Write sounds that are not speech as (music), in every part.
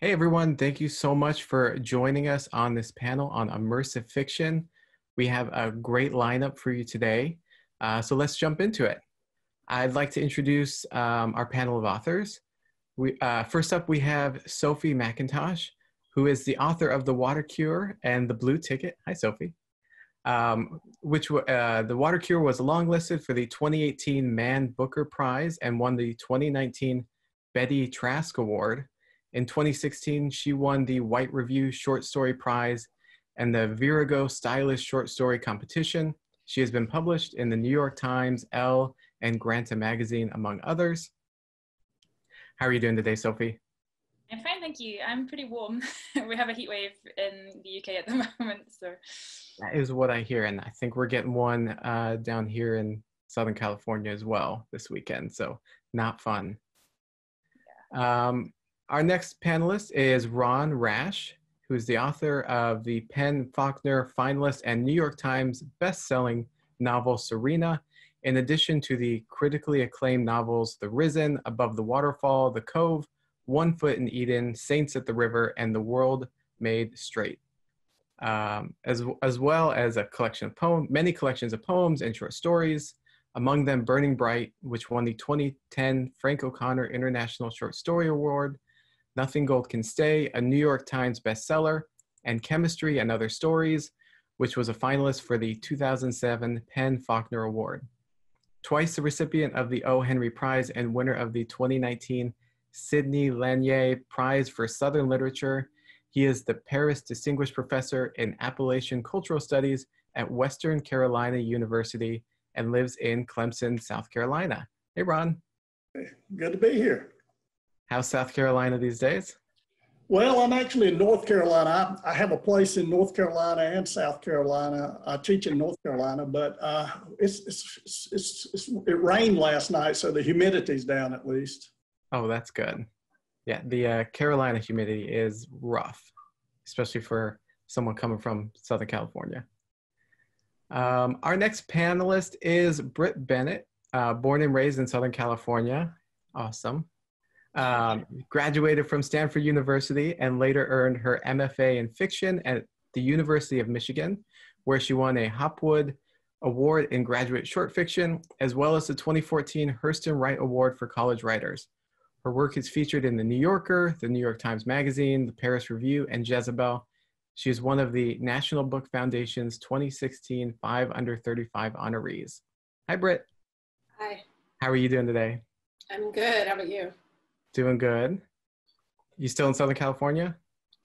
Hey everyone, thank you so much for joining us on this panel on immersive fiction. We have a great lineup for you today, uh, so let's jump into it. I'd like to introduce um, our panel of authors. We, uh, first up, we have Sophie Mackintosh, who is the author of The Water Cure and The Blue Ticket. Hi, Sophie. Um, which uh, The Water Cure was longlisted for the 2018 Man Booker Prize and won the 2019 Betty Trask Award. In 2016, she won the White Review Short Story Prize and the Virago Stylist Short Story Competition. She has been published in the New York Times, Elle, and Granta Magazine, among others. How are you doing today, Sophie? I'm fine, thank you. I'm pretty warm. (laughs) we have a heat wave in the UK at the (laughs) moment, so. That is what I hear, and I think we're getting one uh, down here in Southern California as well this weekend, so not fun. Yeah. Um, our next panelist is Ron Rash, who is the author of the PEN/Faulkner finalist and New York Times best-selling novel Serena, in addition to the critically acclaimed novels The Risen, Above the Waterfall, The Cove, One Foot in Eden, Saints at the River, and The World Made Straight. Um, as, as well as a collection of poems, many collections of poems and short stories, among them Burning Bright, which won the 2010 Frank O'Connor International Short Story Award, Nothing Gold Can Stay, a New York Times bestseller, and Chemistry and Other Stories, which was a finalist for the 2007 PEN/Faulkner Award. Twice the recipient of the O. Henry Prize and winner of the 2019 Sidney Lanier Prize for Southern Literature, he is the Parris Distinguished Professor in Appalachian Cultural Studies at Western Carolina University and lives in Clemson, South Carolina. Hey, Ron. Good to be here. How's South Carolina these days? Well, I'm actually in North Carolina. I, have a place in North Carolina and South Carolina. I teach in North Carolina, but uh, it's, it's, it's, it's, it rained last night, so the humidity's down at least. Oh, that's good. Yeah, the uh, Carolina humidity is rough, especially for someone coming from Southern California. Um, our next panelist is Brit Bennett, uh, born and raised in Southern California. Awesome. Um, graduated from Stanford University and later earned her MFA in fiction at the University of Michigan, where she won a Hopwood Award in graduate short fiction, as well as the 2014 Hurston Wright Award for college writers. Her work is featured in The New Yorker, the New York Times Magazine, the Paris Review, and Jezebel. She is one of the National Book Foundation's 2016 5 Under 35 honorees. Hi, Brit. Hi. How are you doing today? I'm good. How about you? Doing good. You still in Southern California?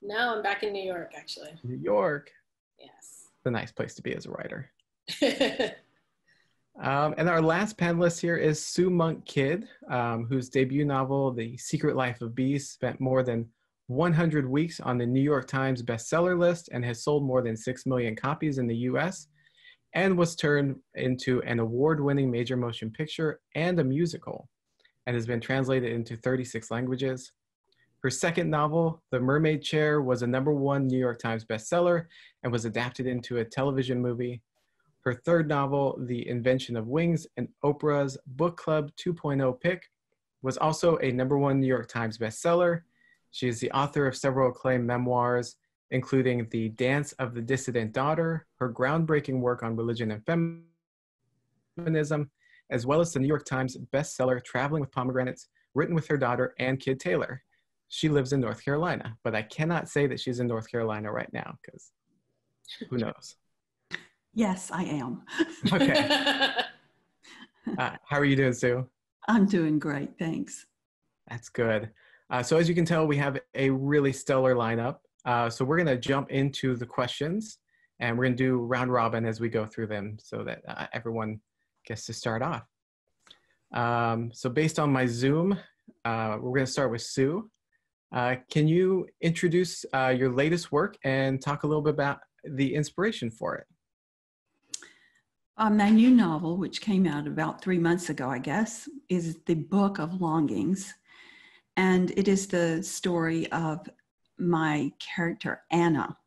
No, I'm back in New York, actually. New York. Yes. It's a nice place to be as a writer. (laughs) um, and our last panelist here is Sue Monk Kidd, um, whose debut novel, The Secret Life of Bees, spent more than 100 weeks on the New York Times bestseller list and has sold more than 6 million copies in the US and was turned into an award winning major motion picture and a musical and has been translated into 36 languages. Her second novel, The Mermaid Chair, was a number one New York Times bestseller and was adapted into a television movie. Her third novel, The Invention of Wings, an Oprah's Book Club 2.0 pick, was also a number one New York Times bestseller. She is the author of several acclaimed memoirs, including The Dance of the Dissident Daughter, her groundbreaking work on religion and feminism, as well as the New York Times bestseller Traveling with Pomegranates, written with her daughter Ann Kidd Taylor. She lives in North Carolina, but I cannot say that she's in North Carolina right now because who knows? Yes, I am. okay. (laughs) Uh, how are you doing, Sue? I'm doing great, thanks. That's good. Uh, so as you can tell, we have a really stellar lineup. Uh, so we're going to jump into the questions, and we're going to do round robin as we go through them, so that uh, everyone gets to start off. Um, so based on my Zoom, uh, we're going to start with Sue. Uh, can you introduce uh, your latest work and talk a little bit about the inspiration for it? Um, my new novel, which came out about three months ago, I guess, is The Book of Longings. And it is the story of my character, Ana,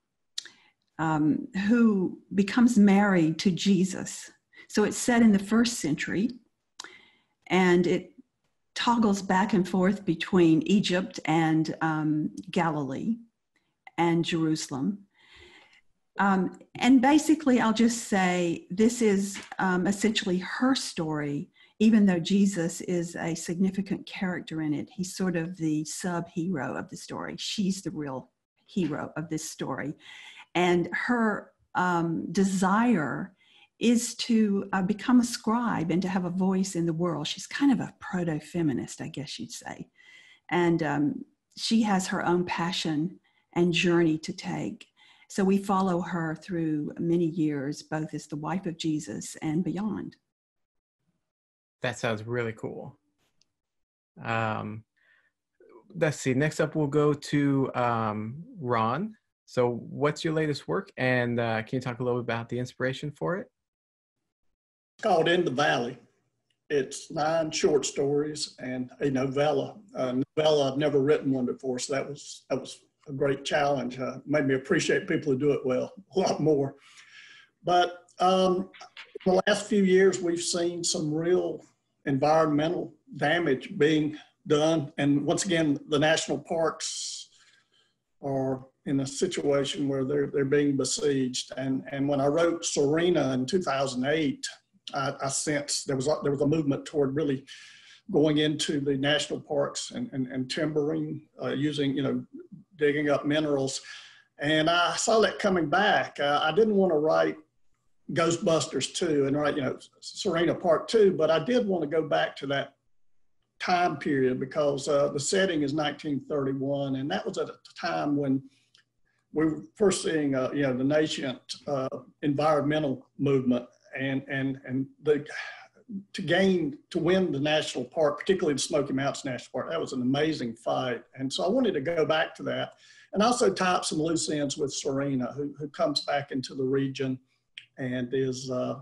um, who becomes married to Jesus so it's set in the first century, and it toggles back and forth between Egypt and um, Galilee and Jerusalem. Um, and basically, I'll just say this is um, essentially her story, even though Jesus is a significant character in it. He's sort of the sub hero of the story. She's the real hero of this story. And her um, desire is to uh, become a scribe and to have a voice in the world. She's kind of a proto feminist, I guess you'd say. And um, she has her own passion and journey to take. So we follow her through many years, both as the wife of Jesus and beyond. That sounds really cool. Um, let's see. Next up, we'll go to um, Ron. So, what's your latest work, and uh, can you talk a little bit about the inspiration for it? It's called In the Valley. It's nine short stories and a novella. A novella I've never written one before, so that was that was a great challenge. Uh, made me appreciate people who do it well (laughs) a lot more. But um, the last few years, we've seen some real environmental damage being done, and once again, the national parks are in a situation where they're they're being besieged. And and when I wrote Serena in 2008, I, I sensed there was a, there was a movement toward really going into the national parks and and, and timbering, uh, using you know digging up minerals. And I saw that coming back. Uh, I didn't want to write Ghostbusters 2 and write, you know, Serena Part 2, but I did want to go back to that time period because uh, the setting is 1931. And that was at a time when we were first seeing, uh, you know, the nascent uh, environmental movement and, and, and the, to gain, to win the national park, particularly the Smoky Mountains National Park, that was an amazing fight. And so I wanted to go back to that and also tie up some loose ends with Serena, who, who comes back into the region and is uh,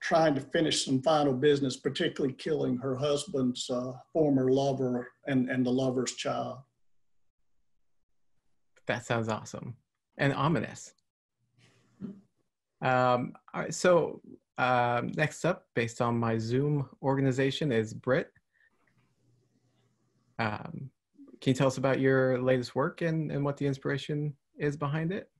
trying to finish some final business, particularly killing her husband's uh, former lover and, and the lover's child. That sounds awesome and ominous. Um, so um, next up, based on my Zoom organization, is Brit. Um, can you tell us about your latest work and, and what the inspiration is behind it?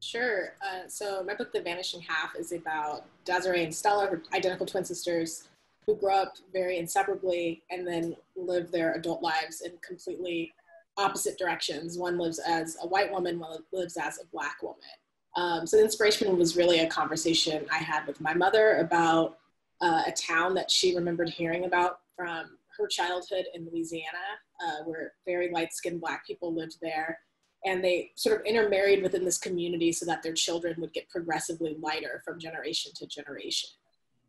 Sure. Uh, so my book, The Vanishing Half, is about Desiree and Stella, her identical twin sisters, who grow up very inseparably and then live their adult lives in completely opposite directions. One lives as a white woman, one lives as a black woman. Um, so the inspiration was really a conversation I had with my mother about uh, a town that she remembered hearing about from her childhood in Louisiana, uh, where very light-skinned black people lived there. And they sort of intermarried within this community so that their children would get progressively lighter from generation to generation.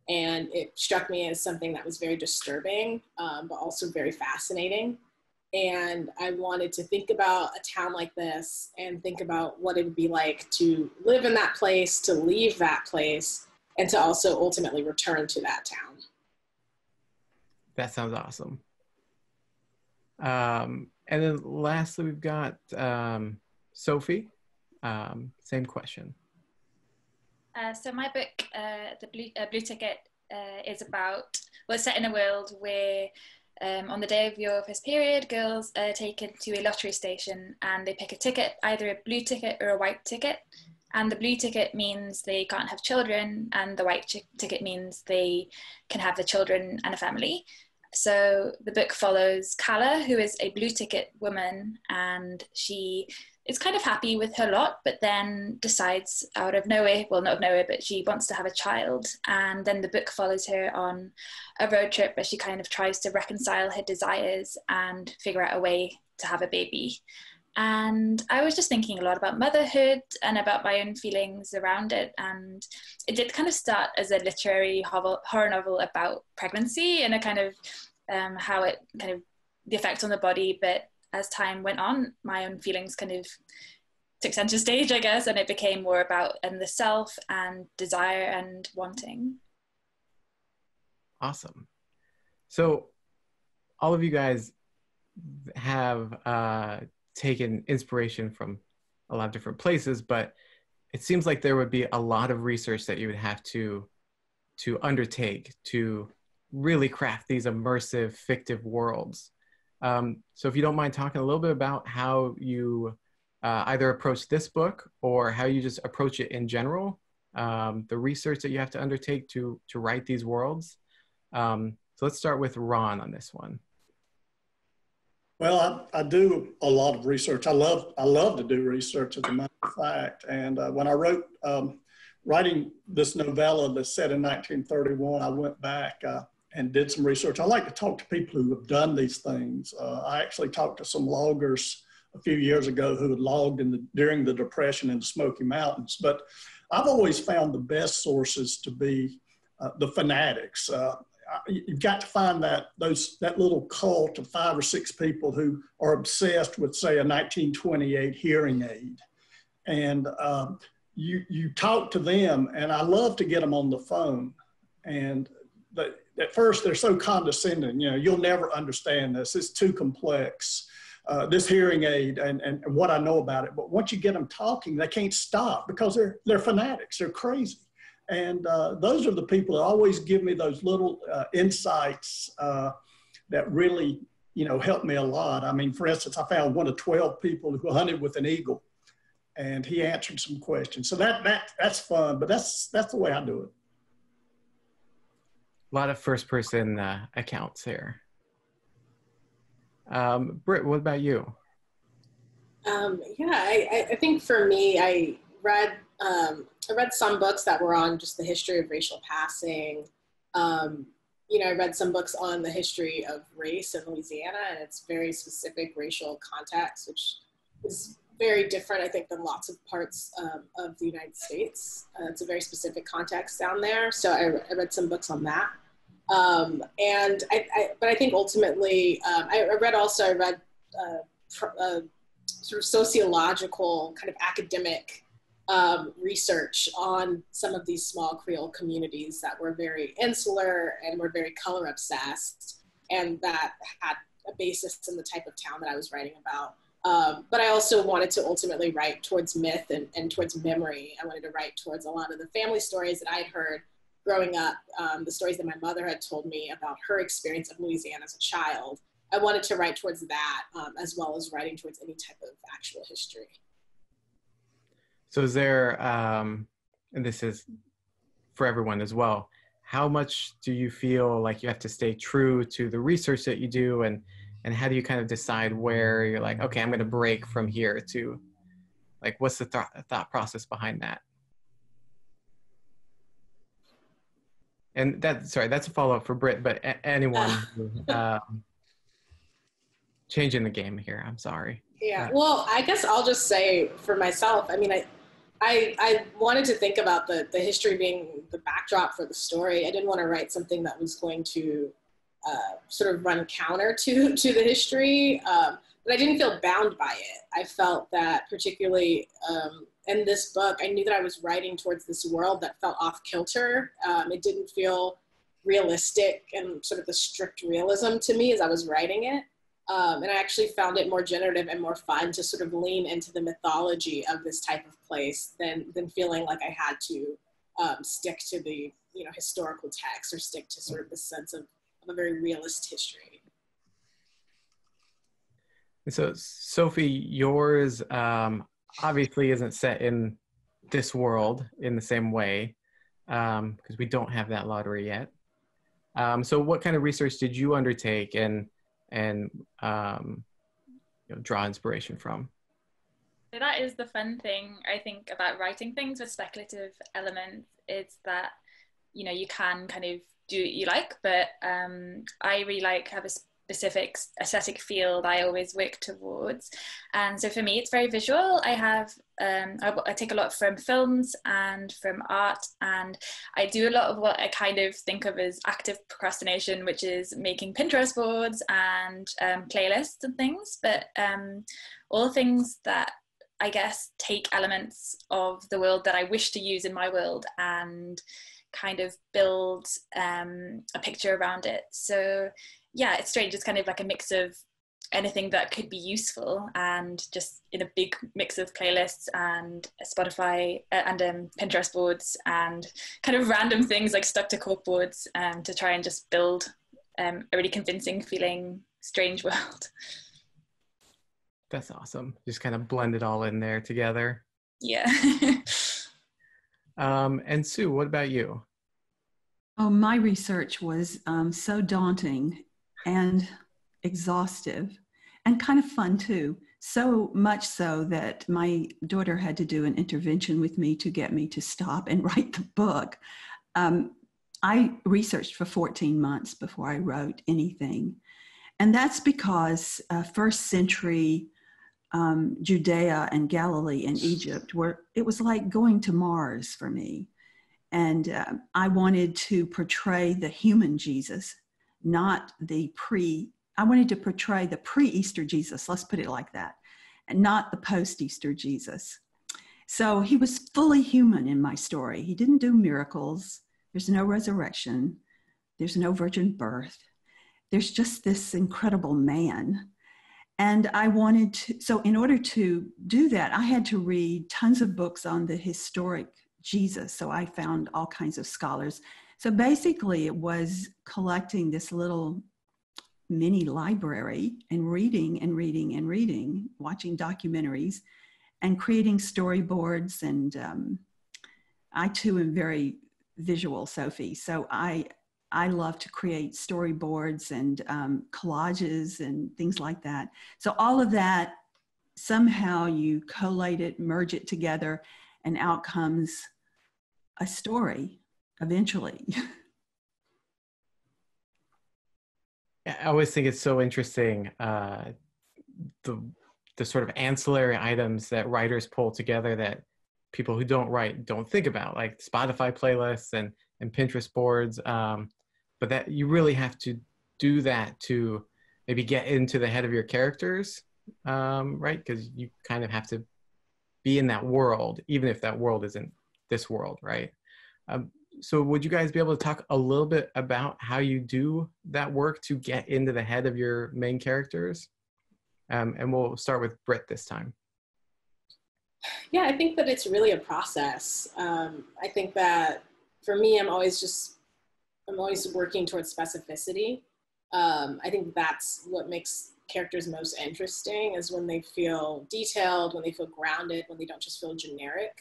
And it struck me as something that was very disturbing, um, but also very fascinating and I wanted to think about a town like this and think about what it would be like to live in that place, to leave that place, and to also ultimately return to that town. That sounds awesome. Um, and then lastly, we've got um, Sophie. Um, same question. Uh, so my book, uh, the Blue, uh, Blue Ticket, uh, is about well, it's set in a world where um, on the day of your first period, girls are taken to a lottery station and they pick a ticket, either a blue ticket or a white ticket. And the blue ticket means they can't have children, and the white ticket means they can have the children and a family. So the book follows Calla, who is a blue ticket woman, and she is kind of happy with her lot, but then decides out of nowhere, well, not of nowhere, but she wants to have a child. And then the book follows her on a road trip where she kind of tries to reconcile her desires and figure out a way to have a baby. And I was just thinking a lot about motherhood and about my own feelings around it. And it did kind of start as a literary horror novel about pregnancy and a kind of um, how it kind of the effects on the body, but as time went on, my own feelings kind of took center stage, I guess, and it became more about and the self and desire and wanting. Awesome. So, all of you guys have uh, taken inspiration from a lot of different places, but it seems like there would be a lot of research that you would have to to undertake to really craft these immersive fictive worlds. Um, so if you don't mind talking a little bit about how you uh, either approach this book or how you just approach it in general, um, the research that you have to undertake to, to write these worlds. Um, so let's start with Ron on this one. Well, I, I, do a lot of research. I love I love to do research, as a matter of fact. And uh, when I wrote um, writing this novella that's set in 1931, I went back uh, and did some research. I like to talk to people who have done these things. Uh, I actually talked to some loggers a few years ago who had logged in the, during the Depression in the Smoky Mountains. But I've always found the best sources to be uh, the fanatics. Uh, you've got to find that those that little cult of five or six people who are obsessed with, say, a 1928 hearing aid, and um, you you talk to them, and I love to get them on the phone, and but at first they're so condescending. You know, you'll never understand this. It's too complex. Uh, this hearing aid and, and, and what I know about it. But once you get them talking, they can't stop because they're they're fanatics. They're crazy. And uh, those are the people that always give me those little uh, insights uh, that really, you know, help me a lot. I mean, for instance, I found one of 12 people who hunted with an eagle and he answered some questions. So that, that, that's fun, but that's, that's the way I do it. A lot of first person uh, accounts here. Um, Brit, what about you? Um, yeah, I, I think for me, I read um, I read some books that were on just the history of racial passing. Um, you know, I read some books on the history of race in Louisiana and its very specific racial context, which is very different, I think, than lots of parts um, of the United States. Uh, it's a very specific context down there. So I, I read some books on that. Um, and I, I, but I think ultimately, um, I, I, read also, I read uh, uh, sort of sociological, kind of academic um, research on some of these small Creole communities that were very insular and were very color obsessed, and that had a basis in the type of town that I was writing about. Um, but I also wanted to ultimately write towards myth and, and towards memory. I wanted to write towards a lot of the family stories that I'd heard growing up, um, the stories that my mother had told me about her experience of Louisiana as a child. I wanted to write towards that um, as well as writing towards any type of actual history. So is there, um, and this is for everyone as well, how much do you feel like you have to stay true to the research that you do and and how do you kind of decide where you're like okay i'm going to break from here to like what's the th- thought process behind that? And that sorry that's a follow-up for Brit, but a- anyone (laughs) um, changing the game here i'm sorry. Yeah well i guess i'll just say for myself i mean i I, I wanted to think about the, the history being the backdrop for the story. I didn't want to write something that was going to uh, sort of run counter to, (laughs) to the history, um, but I didn't feel bound by it. I felt that, particularly um, in this book, I knew that I was writing towards this world that felt off kilter. Um, it didn't feel realistic and sort of the strict realism to me as I was writing it. Um, and I actually found it more generative and more fun to sort of lean into the mythology of this type of place than, than feeling like I had to um, stick to the you know historical text or stick to sort of the sense of, of a very realist history. So Sophie, yours um, obviously isn't set in this world in the same way because um, we don't have that lottery yet. Um, so what kind of research did you undertake and and um, you know, draw inspiration from. So that is the fun thing I think about writing things with speculative elements is that you know you can kind of do what you like, but um, I really like have a specific aesthetic field I always work towards. And so for me, it's very visual. I have, um, I, I, take a lot from films and from art, and I do a lot of what I kind of think of as active procrastination, which is making Pinterest boards and um, playlists and things, but um, all things that I guess take elements of the world that I wish to use in my world and kind of build um, a picture around it. So yeah, it's strange. It's kind of like a mix of anything that could be useful and just in a big mix of playlists and Spotify uh, and um, Pinterest boards and kind of random things like stuck to cork boards um, to try and just build um, a really convincing feeling strange (laughs) world. That's awesome. Just kind of blend it all in there together. Yeah. (laughs) um, and Sue, what about you? Oh, my research was um, so daunting and exhaustive and kind of fun too. So much so that my daughter had to do an intervention with me to get me to stop and (laughs) write the book. Um, I researched for 14 months before I wrote anything. And that's because uh, first century um, Judea and Galilee and Egypt were, it was like going to Mars for me. And uh, I wanted to portray the human Jesus, not the pre, I wanted to portray the pre Easter Jesus, let's put it like that, and not the post Easter Jesus. So he was fully human in my story. He didn't do miracles, there's no resurrection, there's no virgin birth. There's just this incredible man and I wanted to, so in order to do that, I had to read tons of books on the historic Jesus. So I found all kinds of scholars. So basically, it was collecting this little mini library and reading and reading and reading, watching documentaries and creating storyboards. And um, I too am very visual, Sophie. So I I love to create storyboards and um, collages and things like that. So all of that, somehow you collate it, merge it together, and out comes a story eventually. (laughs) I always think it's so interesting uh, the the sort of ancillary items that writers pull together that people who don't write don't think about, like Spotify playlists and and Pinterest boards. Um, but that you really have to do that to maybe get into the head of your characters um, right? Because you kind of have to be in that world even if that world isn't this world right? Um, so would you guys be able to talk a little bit about how you do that work to get into the head of your main characters? Um, and we'll start with Brit this time. Yeah i think that it's really a process. Um, i think that for me i'm always just I'm always working towards specificity. Um, I think that's what makes characters most interesting is when they feel detailed, when they feel grounded, when they don't just feel generic.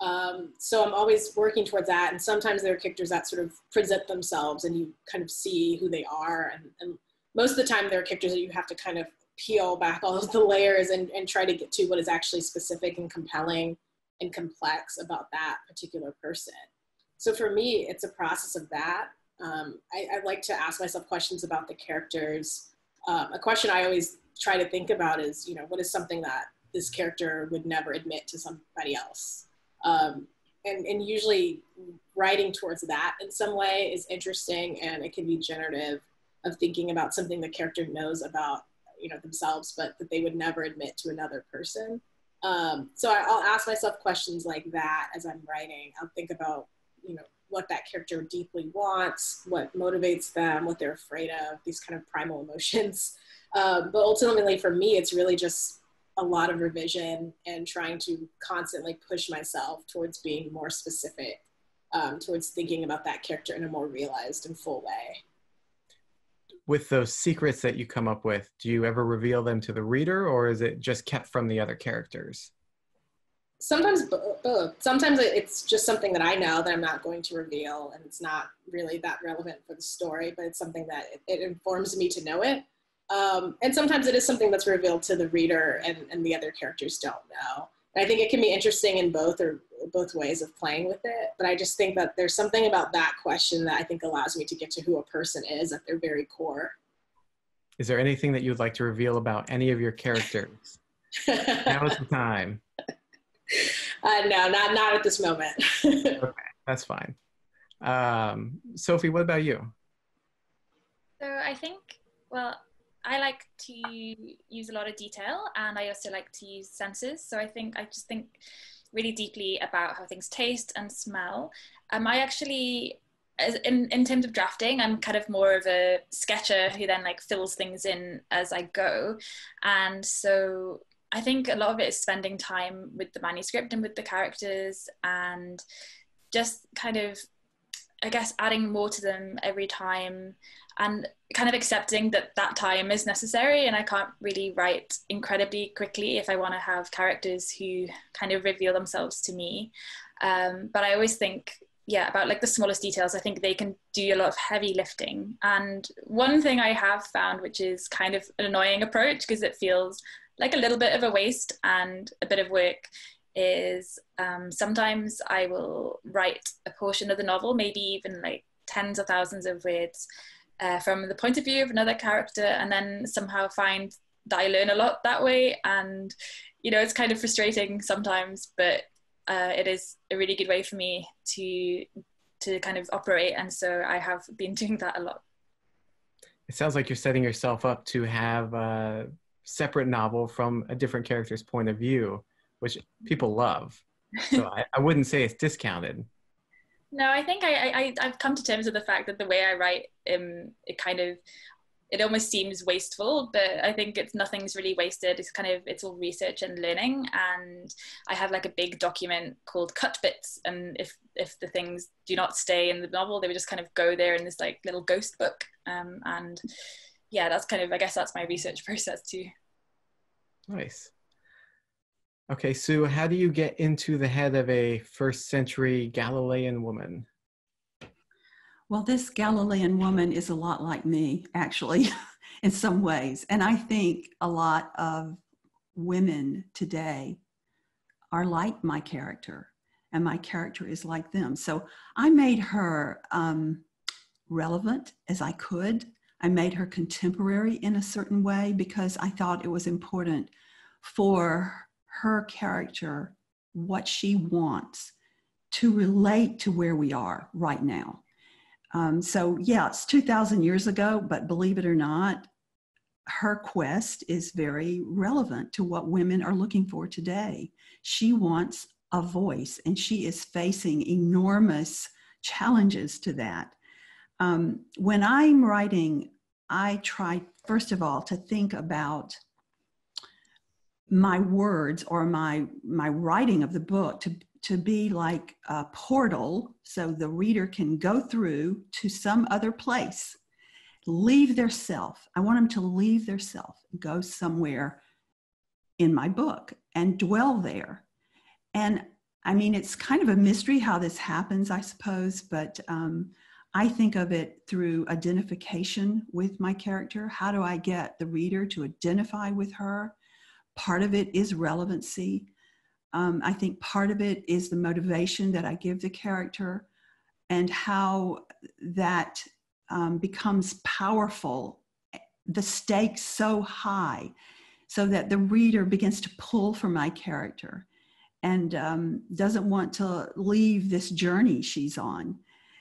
Um, so I'm always working towards that. And sometimes there are characters that sort of present themselves and you kind of see who they are. And, and most of the time there are characters that you have to kind of peel back all of the layers and, and try to get to what is actually specific and compelling and complex about that particular person. So for me, it's a process of that. Um, I, I, like to ask myself questions about the characters. Um, a question I always try to think about is, you know, what is something that this character would never admit to somebody else? Um, and, and usually writing towards that in some way is interesting and it can be generative of thinking about something the character knows about, you know, themselves, but that they would never admit to another person. Um, so I, I'll ask myself questions like that as I'm writing. I'll think about, you know, what that character deeply wants, what motivates them, what they're afraid of, these kind of primal emotions. (laughs) Um, but ultimately, for me, it's really just a lot of revision and trying to constantly push myself towards being more specific, um, towards thinking about that character in a more realized and full way. With those secrets that you come up with, do you ever reveal them to the reader or is it just kept from the other characters? Sometimes both. Sometimes it's just something that I know that I'm not going to reveal, and it's not really that relevant for the story, but it's something that it, it informs me to know it. Um, and sometimes it is something that's revealed to the reader, and, and the other characters don't know. And I think it can be interesting in both or both ways of playing with it. But I just think that there's something about that question that I think allows me to get to who a person is at their very core. Is there anything that you'd like to reveal about any of your characters? (laughs) now is the time. (laughs) Uh, no, not not at this moment. (laughs) okay, that's fine. Um, Sophie, what about you? So I think, well, I like to use a lot of detail, and I also like to use senses. So I think I just think really deeply about how things taste and smell. Um, I actually as in, in terms of drafting, I'm kind of more of a sketcher who then like fills things in as I go. And so I think a lot of it is spending time with the manuscript and with the characters and just kind of, I guess, adding more to them every time and kind of accepting that that time is necessary and I can't really write incredibly quickly if I want to have characters who kind of reveal themselves to me. Um, but I always think yeah about like the smallest details i think they can do a lot of heavy lifting and one thing i have found which is kind of an annoying approach because it feels like a little bit of a waste and a bit of work is um, sometimes i will write a portion of the novel maybe even like tens of thousands of words uh, from the point of view of another character and then somehow find that i learn a lot that way. And you know it's kind of frustrating sometimes but uh, it is a really good way for me to to kind of operate. And so i have been (laughs) doing that a lot. It sounds like you're setting yourself up to have a separate novel from a different character's point of view which people love. So I, I wouldn't say it's discounted. No i think I, I i've come to terms with the fact that the way i write um it kind of it almost seems wasteful but i think it's nothing's really wasted. It's kind of it's all research and learning. And i have like a big document called cut bits. And if if the things do not stay in the novel they would just kind of go there in this like little ghost book. Um, and yeah that's kind of i guess that's my research (laughs) process too nice okay sue how do you get into the head of a first century galilean woman well, this Galilean woman is a lot like me, actually, (laughs) in some ways. And I think a lot of women today are like my character, and my character is like them. So I made her um, relevant as I could. I made her contemporary in a certain way because I thought it was important for her character, what she wants, to relate to where we are right now. Um, so, yeah, it's 2,000 years ago, but believe it or not, her quest is very relevant to what women are looking for today. She wants a voice, and she is facing enormous challenges to that. Um, when I'm writing, I try, first of all, to think about my words or my my writing of the book to to be like a portal so the reader can go through to some other place. Leave their self. I want them to leave their self go somewhere in my book and dwell there. And i mean it's kind of a mystery how this happens i suppose but um, i think of it through identification with my character. How do i get the reader to identify with her? Part of it is relevancy. Um, I think part of it is the motivation that I give the character and how that um, becomes powerful, the stakes so high, so that the reader begins to pull for my character and um, doesn't want to leave this journey she's on.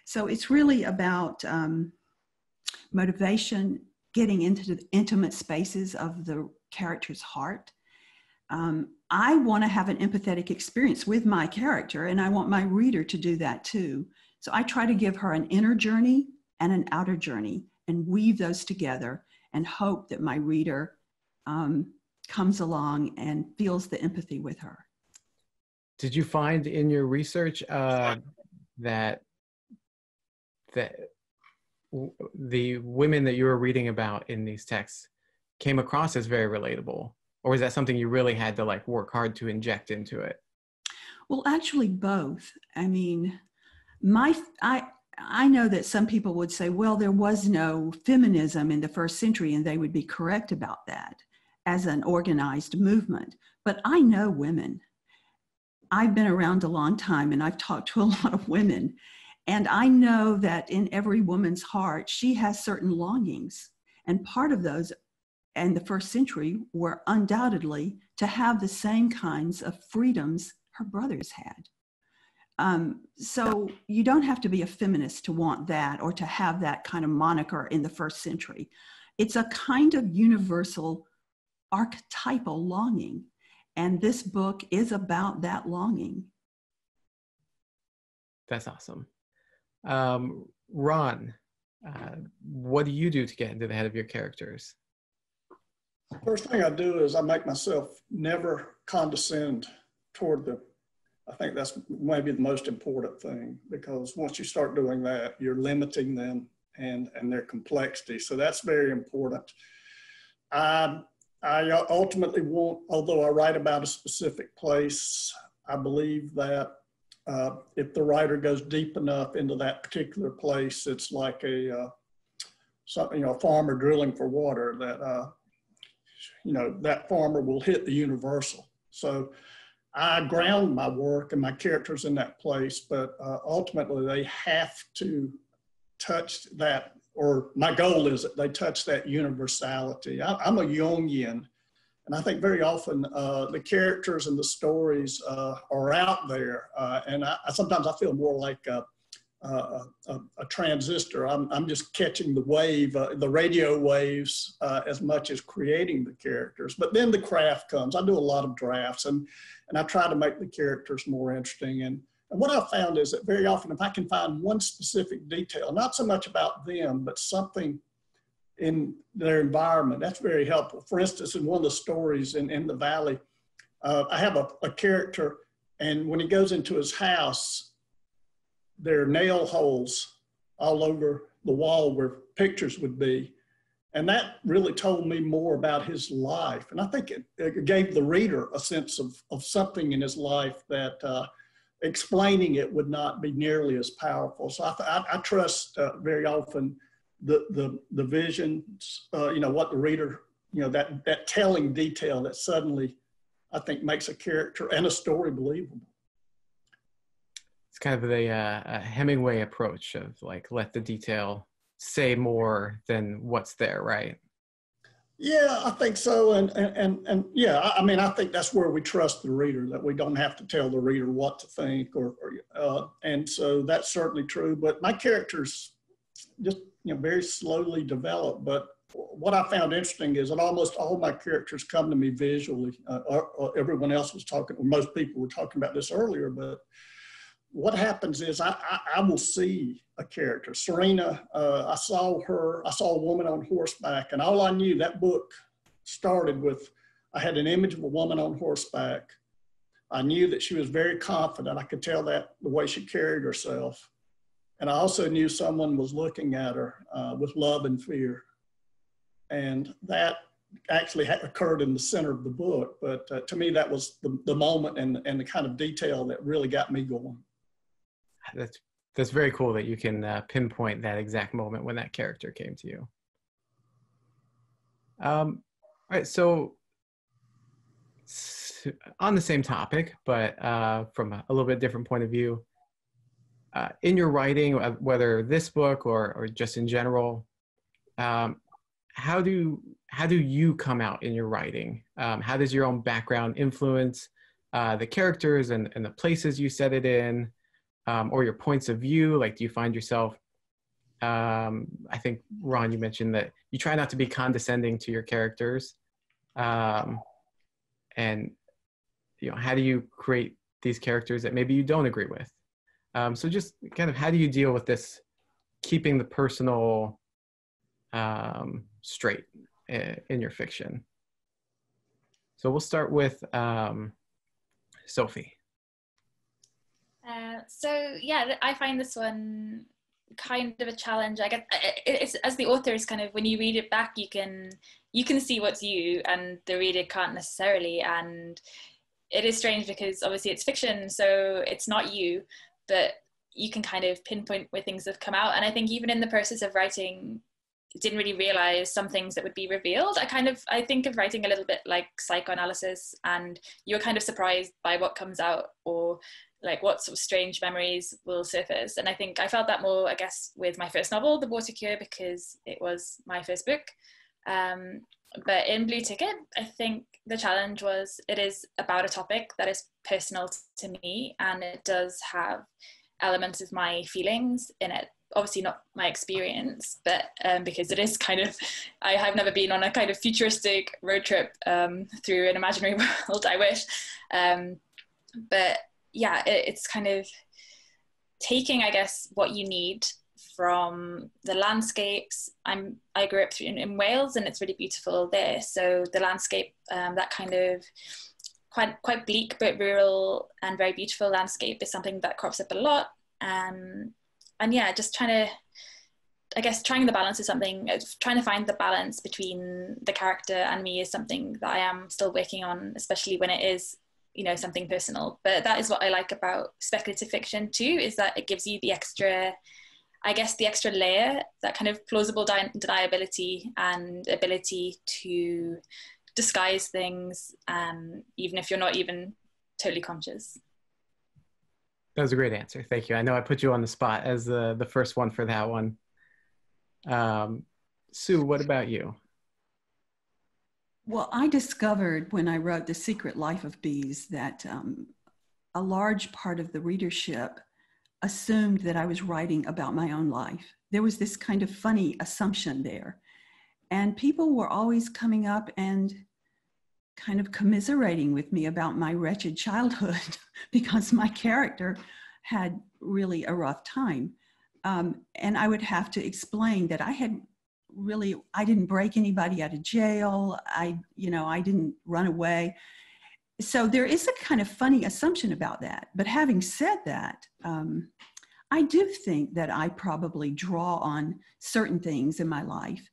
So it's really about um, motivation, getting into the intimate spaces of the character's heart. Um, I want to have an empathetic experience with my character, and I want my reader to do that too. So I try to give her an inner journey and an outer journey and weave those together and hope that my reader um, comes along and feels the empathy with her. Did you find in your research uh, that that the women that you were reading about in these texts came across as very relatable? or was that something you really had to like work hard to inject into it? Well actually both. I mean my i i know that some people would say well there was no feminism in the first century and they would be correct about that as an organized movement. But i know women. I've been around a long time and i've talked to a (laughs) lot of women and i know that in every woman's heart she has certain longings and part of those and the first century were undoubtedly to have the same kinds of freedoms her brothers had. Um, so you don't have to be a feminist to want that or to have that kind of moniker in the first century. It's a kind of universal archetypal longing. And this book is about that longing. That's awesome. Um, Ron, uh, what do you do to get into the head of your characters? First thing I do is I make myself never condescend toward them. I think that's maybe the most important thing because once you start doing that, you're limiting them and, and their complexity. So that's very important. I, I ultimately want, although I write about a specific place, I believe that uh, if the writer goes deep enough into that particular place, it's like a uh, something, you know, a farmer drilling for water that, uh, you know, that farmer will hit the universal. So I ground my work and my characters in that place, but uh, ultimately they have to touch that, or my goal is that they touch that universality. I, am a Jungian, and I think very often uh, the characters and the stories uh, are out there, uh, and I, I, sometimes I feel more like a, a, a, a transistor. I'm, I'm, just catching the wave, uh, the radio waves, uh, as much as creating the characters. But then the craft comes. I do a lot of drafts, and and I try to make the characters more interesting. And, and what I've found is that very often, if I can find one specific detail, not so much about them, but something in their environment, that's very helpful. For instance, in one of the stories in, in the Valley, uh, I have a, a character, and when he goes into his house, there are nail holes all over the wall where pictures would be. And that really told me more about his life. And I think it, it gave the reader a sense of, of something in his life that uh, explaining it would not be nearly as powerful. So I, I, I trust uh, very often the, the, the visions, uh, you know, what the reader, you know, that, that telling detail that suddenly I think makes a character and a story believable. It's kind of the uh, Hemingway approach of like, let the detail say more than what's there, right? Yeah, I think so. And, and, and, and, yeah, I mean, I think that's where we trust the reader, that we don't have to tell the reader what to think or, or uh, and so that's certainly true. But my characters just, you know, very slowly develop. But what I found interesting is that almost all my characters come to me visually. Uh, or, or everyone else was talking, or most people were talking about this earlier, but what happens is I, I, I, will see a character. Serena, uh, I saw her, I saw a woman on horseback, and all I knew that book started with I had an image of a woman on horseback. I knew that she was very confident. I could tell that the way she carried herself. And I also knew someone was looking at her uh, with love and fear. And that actually occurred in the center of the book. But uh, to me, that was the, the moment and, and the kind of detail that really got me going that's that's very cool that you can uh, pinpoint that exact moment when that character came to you. Um, all right, so on the same topic, but uh, from a, a, little bit different point of view, uh, in your writing, uh, whether this book or or just in general, um, how do how do you come out in your writing? Um, how does your own background influence uh, the characters and, and the places you set it in? um, or your points of view? Like, do you find yourself? Um, I think Ron, you mentioned that you try not to be condescending to your characters, um, and you know, how do you create these characters that maybe you don't agree with? Um, so, just kind of how do you deal with this, keeping the personal um, straight in, your fiction? So we'll start with um, Sophie. Uh, so yeah, I find this one kind of a challenge. I guess it's as the author is kind of when you read it back, you can you can see what's you, and the reader can't necessarily. And it is strange because obviously it's fiction, so it's not you, but you can kind of pinpoint where things have come out. And I think even in the process of writing, didn't really realize some things that would be revealed. I kind of I think of writing a little bit like psychoanalysis, and you're kind of surprised by what comes out, or like what sort of strange memories will surface. And I think I felt that more, I guess, with my first novel, The Water Cure, because it was my first book. Um, but in Blue Ticket, I think the challenge was it is about a topic that is personal to me and it does have elements of my feelings in it. Obviously, not my experience, but um, because it is kind of, I have never been on a kind of futuristic road trip um, through an imaginary (laughs) world, I wish. Um, but yeah, it, it's kind of taking, I guess, what you need from the landscapes. I'm I grew up in, in Wales and it's really beautiful there. So the landscape, um, that kind of quite quite bleak but rural and very beautiful landscape is something that crops up a lot. Um, and yeah, just trying to I guess trying the balance is something, trying to find the balance between the character and me is something that I am still working on, especially when it is, you know, something personal. But that is what I like about speculative fiction too, is that it gives you the extra, I guess, the extra layer, that kind of plausible deniability and ability to disguise things, um, even if you're not even totally conscious. That was a great answer. Thank you. I know I put you on the spot as the, the first one for that one. Um, Sue, what about you? Well, I discovered when I wrote The Secret Life of Bees that um, a large part of the readership assumed that I was writing about my own life. There was this kind of funny assumption there. And people were always coming up and kind of commiserating with me about my wretched childhood (laughs) because my character had really a rough time. Um, and I would have to explain that I had really, I didn't break anybody out of jail. I, you know, I didn't run away. So there is a kind of funny assumption about that. But having said that, um, I do think that I probably draw on certain things in my life.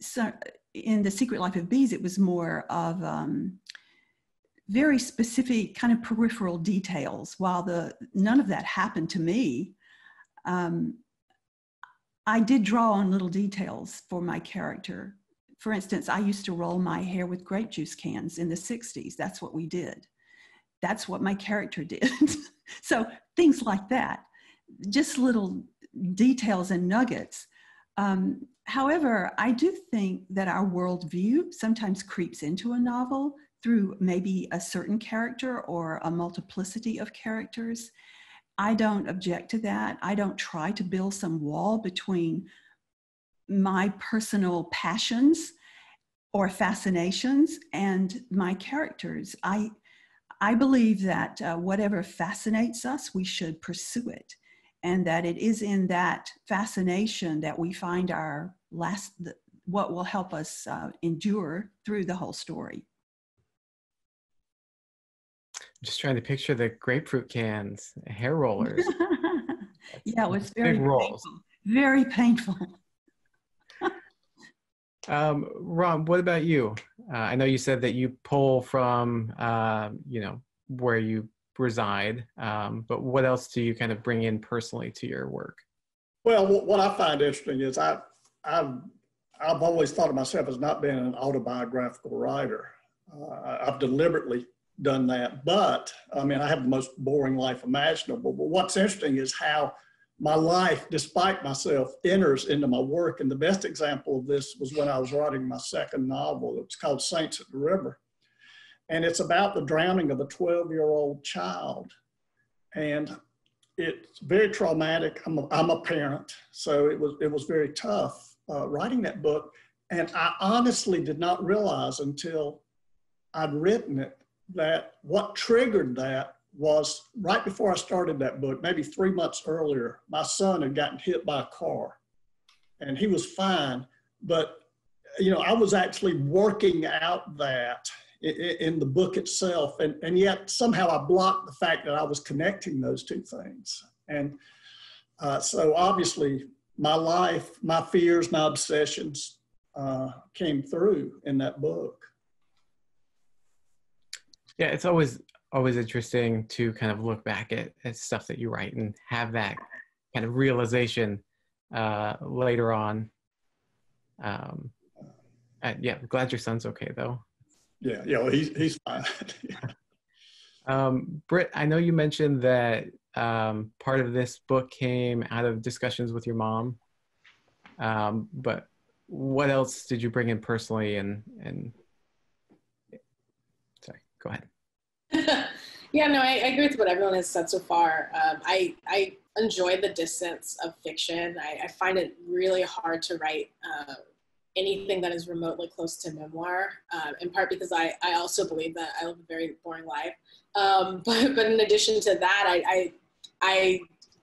So in the Secret Life of Bees, it was more of um, very specific kind of peripheral details. While the none of that happened to me, um, I did draw on little details for my character. For instance, I used to roll my hair with grape juice cans in the 60s. That's what we did. That's what my character did. (laughs) so things like that, just little details and nuggets. Um, however, I do think that our worldview sometimes creeps into a novel through maybe a certain character or a multiplicity of characters. I don't object to that. I don't try to build some wall between my personal passions or fascinations and my characters. I, I believe that uh, whatever fascinates us, we should pursue it. And that it is in that fascination that we find our last, what will help us uh, endure through the whole story I'm just trying to picture the grapefruit cans, hair rollers. (laughs) yeah, it was very rolls. Painful. Very painful. Um, Ron, what about you? Uh, I know you said that you pull from, uh, you know, where you reside, um, but what else do you kind of bring in personally to your work? Well, what I find interesting is I, I've, I've always thought of myself as not being an autobiographical writer. Uh, I've deliberately done that. But I mean, I have the most boring life imaginable. But what's interesting is how my life, despite myself, enters into my work. And the best example of this was when I was writing my second novel. It was called Saints at the River. And it's about the drowning of a 12 year old child. And it's very traumatic. I'm a, I'm a parent, so it was, it was very tough uh, writing that book. And I honestly did not realize until I'd written it that what triggered that was right before I started that book, maybe three months earlier, my son had gotten hit by a car and he was fine. But, you know, I was actually working out that in, the book itself. And, and yet somehow I blocked the fact that I was connecting those two things. And uh, so obviously my life, my fears, my obsessions uh, came through in that book. Yeah, it's always always interesting to kind of look back at, at stuff that you write and have that kind of realization uh, later on. Um, yeah, glad your son's okay though. Yeah, yeah, well, he's he's fine. (laughs) um, Brit, I know you mentioned that um, part of this book came out of discussions with your mom, um, but what else did you bring in personally and and sorry, go ahead. Yeah, no, I, I, agree with what everyone has said so far. Um, I, I enjoy the distance of fiction. I, I find it really hard to write uh, anything that is remotely close to memoir, um, in part because I, I also believe that I live a very boring life. Um, (laughs) but, but in addition to that, I, I, I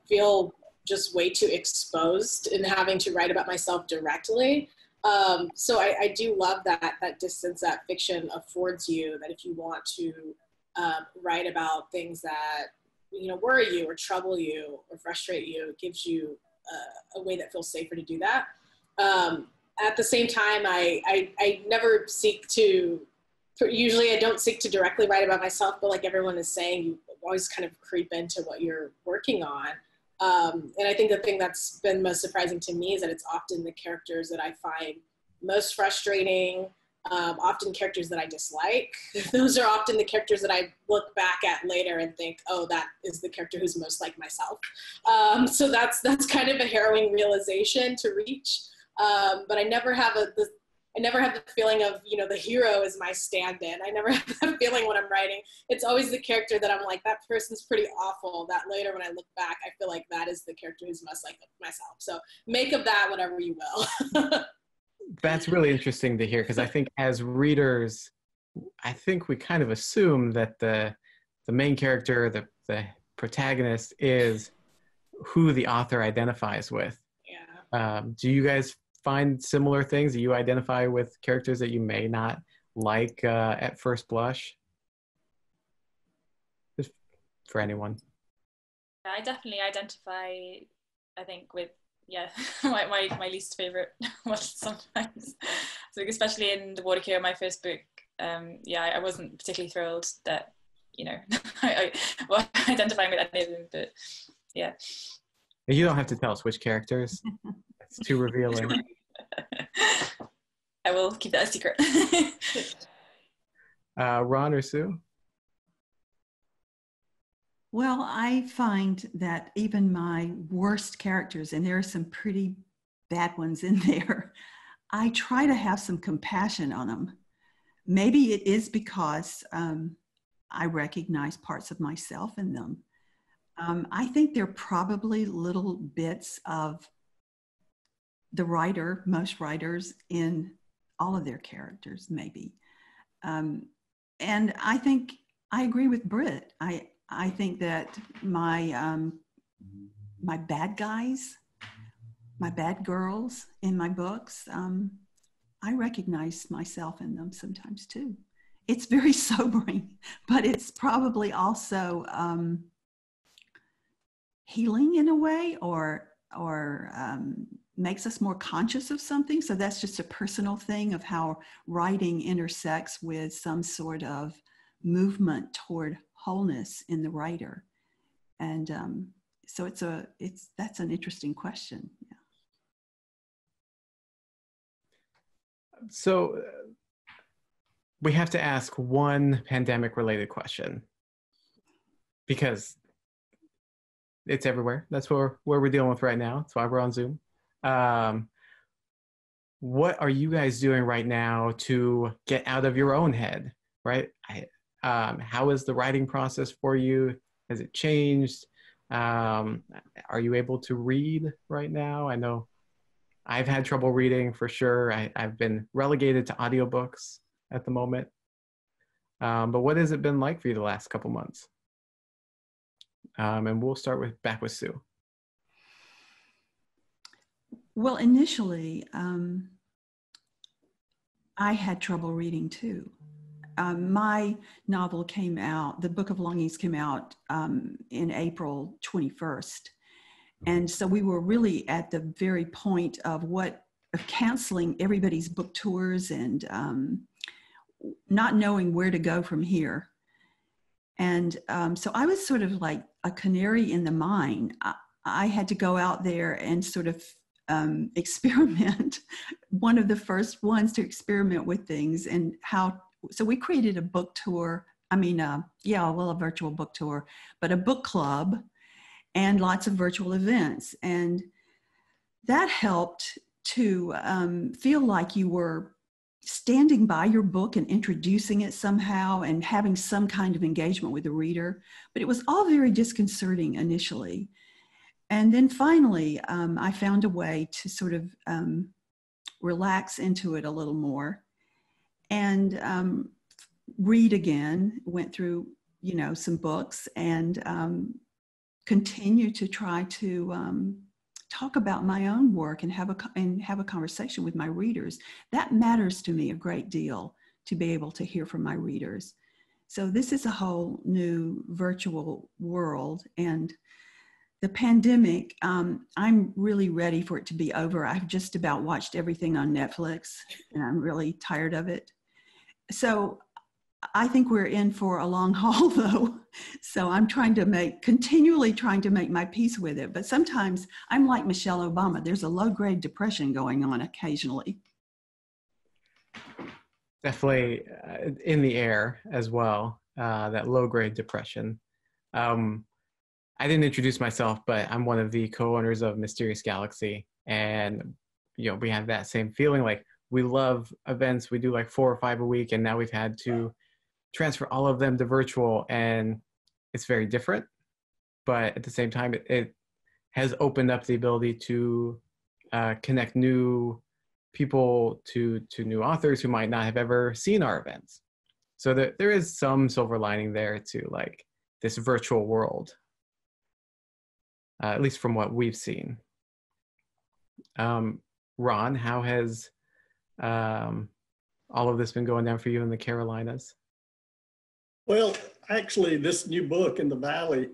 feel just way too exposed in having to write about myself directly. Um, so I, I, do love that that distance that fiction affords you. That if you want to um, write about things that you know worry you or trouble you or frustrate you, it gives you uh, a way that feels safer to do that. Um, at the same time, I, I, I never seek to. Usually, I don't seek to directly write about myself, but like everyone is saying, you always kind of creep into what you're working on. Um, and I think the thing that's been most surprising to me is that it's often the characters that I find most frustrating, um, often characters that I dislike. (laughs) Those are often the characters that I look back at later and think, oh, that is the character who's most like myself. Um, so that's that's kind of a harrowing realization to reach. Um, but I never have a the, I never have the feeling of, you know, the hero is my stand-in. I never (laughs) have that feeling when I'm writing. It's always the character that I'm like, that person's pretty awful. That later when I look back, I feel like that is the character who's most like myself. So make of that whatever you will. (laughs) That's really interesting to hear because I think as readers, I think we kind of assume that the the main character, the the protagonist is who the author identifies with. Yeah. Um, do you guys find similar things Do you identify with characters that you may not like uh, at first blush? Just for anyone. I definitely identify, I think, with yeah, (laughs) my, my, my least favorite (laughs) was sometimes. So especially in the Water Cure, my first book, um, yeah, I, I wasn't particularly thrilled that you know (laughs) I, I well, identifying with any of them, but yeah. You don't have to tell us which characters. it's too revealing. I will keep that a secret. uh, Ron or Sue? Well, I find that even my worst characters, and there are some pretty bad ones in (laughs) there, I try to have some compassion on them. Maybe it is because um, I recognize parts of myself in them. Um, I think they're probably little bits of the writer, most writers in all of their characters, maybe. Um, and I think I agree with Brit. I I think that my um, my bad guys, my bad girls in my books, um, I recognize myself in them sometimes too. It's very (laughs) sobering, but it's probably also um, healing in a way, or or um, makes us more conscious of something. So that's just a personal thing of how writing intersects with some sort of movement toward wholeness in the writer. And um, so it's a it's that's an interesting question. Yeah. So uh, we have to ask one pandemic related question because it's everywhere. That's where, where we're dealing with right now. That's why we're on Zoom. Um, what are you guys doing right now to get out of your own head? Right? I, um, how is the writing process for you? Has it changed? Um, are you able to read right now? I know I've had trouble reading for sure. I, have been relegated to audiobooks at the moment. Um, but what has it been like for you the last couple months? Um, and we'll start with back with Sue. Well, initially, um, I had trouble reading too. Um, my novel came out, the Book of Longings came out um, in April 21st. And so we were really at the very point of what, of canceling everybody's book tours and um, not knowing where to go from here. And um, so I was sort of like a canary in the mine. I, I had to go out there and sort of um, (laughs) experiment, one of the first ones to experiment with things and how. So we created a book tour. I mean, uh, yeah, well, a virtual book tour, but a book club and lots of virtual events. And that helped to um, feel like you were standing by your book and introducing it somehow and having some kind of engagement with the reader. But it was all very disconcerting initially. And then finally, um, I found a way to sort of um, relax into it a little more and um, read again, went through, you know, some books and um, continue to try to um, talk about my own work and have a and have a conversation with my readers. That matters to me a great deal to be able to hear from my readers. So this is a whole new virtual world and the pandemic, um, I'm really ready for it to be over. I've just about watched everything on Netflix and I'm really tired of it. So I think we're in for a long (laughs) haul though. So I'm trying to make, continually trying to make my peace with it. But sometimes I'm like Michelle Obama, there's a low grade depression going on occasionally. Definitely uh, in the air as well, uh, that low grade depression. Um, I didn't introduce myself, but I'm one of the co-owners of Mysterious Galaxy, and you know we have that same feeling. Like we love events, we do like four or five a week, and now we've had to transfer all of them to virtual, and it's very different. But at the same time, it, it has opened up the ability to uh, connect new people to to new authors who might not have ever seen our events. So there, there is some silver lining there to like this virtual world uh, at least from what we've seen. Um, Ron, how has um, all of this been going down for you in the Carolinas? Well, actually, this new book in the Valley,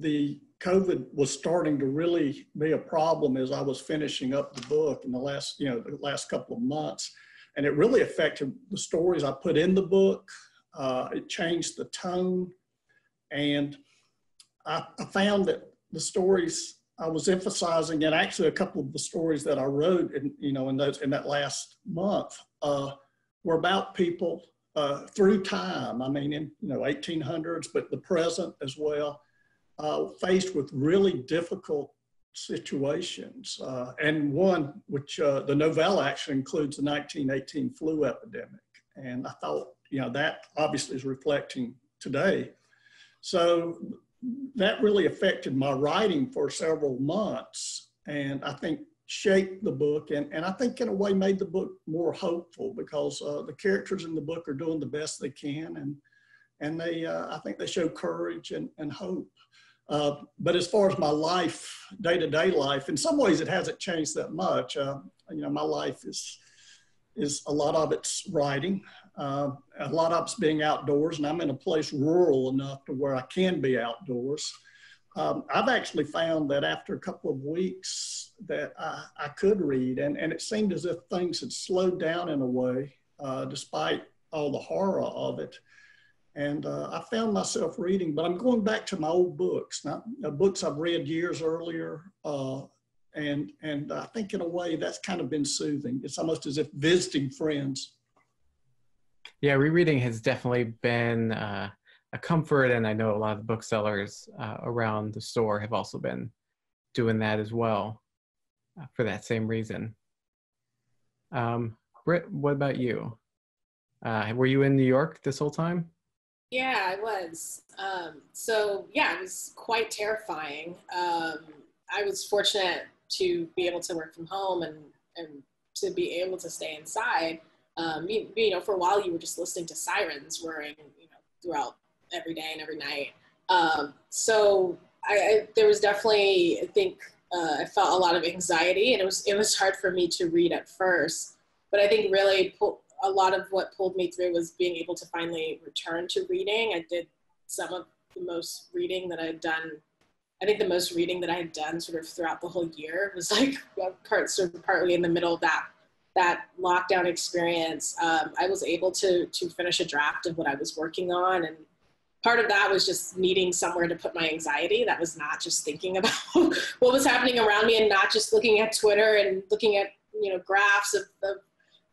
the COVID was starting to really be a problem as I was finishing up the book in the last, you know, the last couple of months. And it really affected the stories I put in the book. Uh, it changed the tone. And I, I found that the stories I was emphasizing, and actually a couple of the stories that I wrote, in, you know, in those in that last month, uh, were about people uh, through time. I mean, in you know 1800s, but the present as well, uh, faced with really difficult situations. Uh, and one, which uh, the novella actually includes the 1918 flu epidemic, and I thought, you know, that obviously is reflecting today. So that really affected my writing for several months and I think shaped the book and, and I think in a way made the book more hopeful because uh, the characters in the book are doing the best they can and and they uh, I think they show courage and, and hope. Uh, but as far as my life, day-to-day life, in some ways it hasn't changed that much. Uh, you know, my life is is a lot of it's writing. Uh, a lot of it's being outdoors, and I'm in a place rural enough to where I can be outdoors. Um, I've actually found that after a couple of weeks that I, I, could read, and, and it seemed as if things had slowed down in a way, uh, despite all the horror of it. And uh, I found myself reading, but I'm going back to my old books, not uh, books I've read years earlier. Uh, and and I think in a way that's kind of been soothing. It's almost as if visiting friends. Yeah, rereading has definitely been uh, a comfort, and I know a lot of the booksellers uh, around the store have also been doing that as well uh, for that same reason. Um, Brit, what about you? Uh, were you in New York this whole time? Yeah, I was. Um, so yeah, it was quite terrifying. Um, I was fortunate to be able to work from home and, and to be able to stay inside. Um, you, you, know, for a while you were just listening to sirens roaring, you know, throughout every day and every night. Um, so I, I, there was definitely, I think, uh, I felt a lot of anxiety, and it was it was hard for me to read at first. But I think really pull, a lot of what pulled me through was being able to finally return to reading. I did some of the most reading that I'd done I think the most reading that I had done sort of throughout the whole year was like (laughs) part, sort of partly in the middle of that that lockdown experience. Um, I was able to to finish a draft of what I was working on, and part of that was just needing somewhere to put my anxiety. That was not just thinking (laughs) about what was happening around me, and not just looking at Twitter and looking at you know graphs of,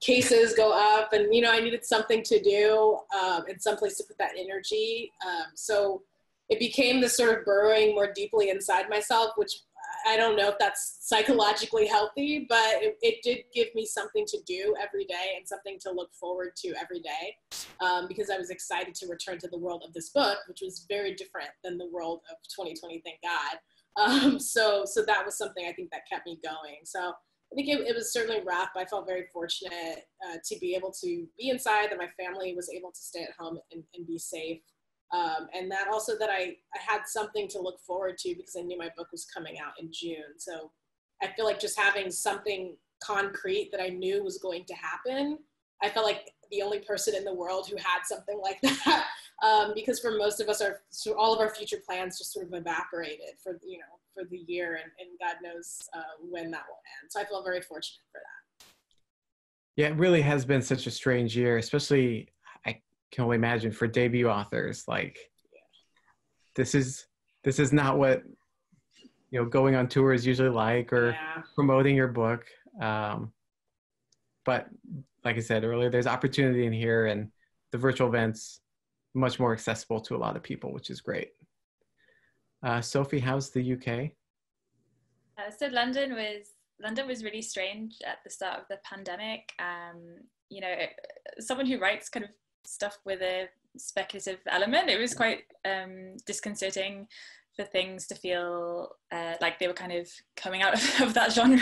cases go up, and you know I needed something to do um, and someplace to put that energy. Um, so it became this sort of burrowing more deeply inside myself, which I don't know if that's psychologically healthy, but it, it, did give me something to do every day and something to look forward to every day um, because I was excited to return to the world of this book, which was very different than the world of 2020, thank God. (laughs) Um, so, so that was something I think that kept me going. So I think it, it was certainly rough. but I felt very fortunate uh, to be able to be inside, that my family was able to stay at home and, and be safe. Um, and that also that I, I had something to look forward to because I knew my book was coming out in June. So I feel like just having something concrete that I knew was going to happen, I felt like the only person in the world who had something like (laughs) that. Um, because for most of us, our so all of our future plans just sort of evaporated for you know for the year, and, and God knows uh, when that will end. So I feel very fortunate for that. Yeah, it really has been such a strange year, especially can only imagine for debut authors. Like, this is this is not what you know going on tour is usually like, or yeah. promoting your book. Um, but like I said earlier, there's opportunity in here, and the virtual events much more accessible to a lot of people, which is great. Uh, Sophie, how's the UK? Uh, so London was London was really strange at the start of the pandemic. Um, you know, someone who writes kind of stuff with a speculative element, it was quite um, disconcerting for things to feel uh, like they were kind of coming out of, (laughs) of, that genre.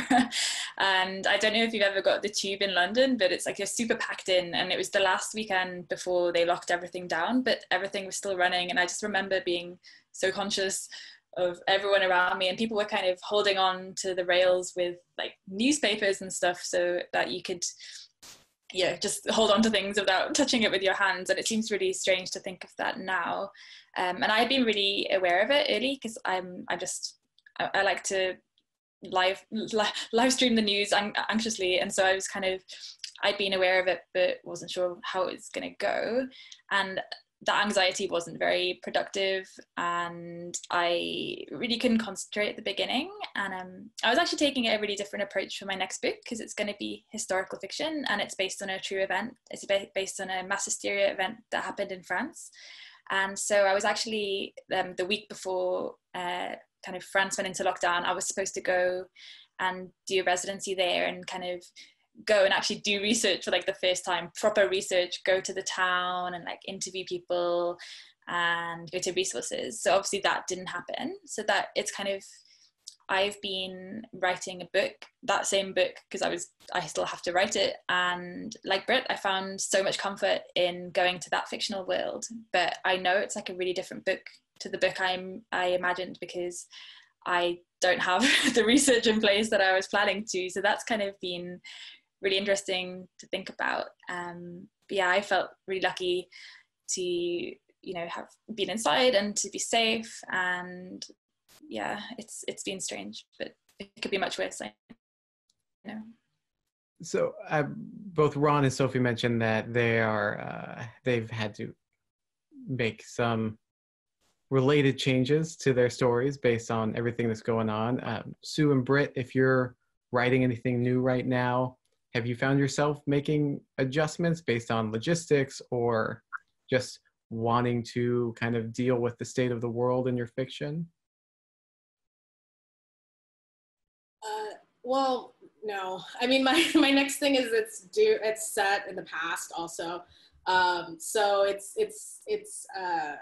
and I don't know if you've ever got the tube in London, but it's like you're super packed in. And it was the last weekend before they locked everything down, but everything was still running. And I just remember being so conscious of everyone around me and people were kind of holding on to the rails with like newspapers and stuff so that you could yeah just hold on to things without touching it with your hands and it seems really strange to think of that now. Um, and i've been really aware of it early because I'm I just I, I, like to live live stream the news anxiously, and so I was kind of I'd been aware of it but wasn't sure how it was going to go, and that anxiety wasn't very productive and I really couldn't concentrate at the beginning. And um, I was actually taking a really different approach for my next book because it's going to be historical fiction and it's based on a true event. It's based on a mass hysteria event that happened in France. And so I was actually um, the week before uh, kind of France went into lockdown, I was supposed to go and do a residency there and kind of go and actually do research for like the first time, proper research, go to the town and like interview people and go to resources. So obviously that didn't happen. So that it's kind of I've been writing a book, that same book, because I was I still have to write it. And like Brit, I found so much comfort in going to that fictional world. But I know it's like a really different book to the book I'm I imagined because I don't have (laughs) the research in place that I was planning to. So that's kind of been really interesting to think about. Um, but yeah, I felt really lucky to you know have been inside and to be safe and yeah, it's it's been strange, but it could be much worse. I know. So uh, both Ron and Sophie mentioned that they are uh, they've had to make some related changes to their stories based on everything that's going on. Um, Sue and Brit, if you're writing anything new right now, have you found yourself making adjustments based on logistics or just wanting to kind of deal with the state of the world in your fiction? Well, no. I mean, my (laughs) my next thing is it's due. It's set in the past also. Um, so it's it's it's uh,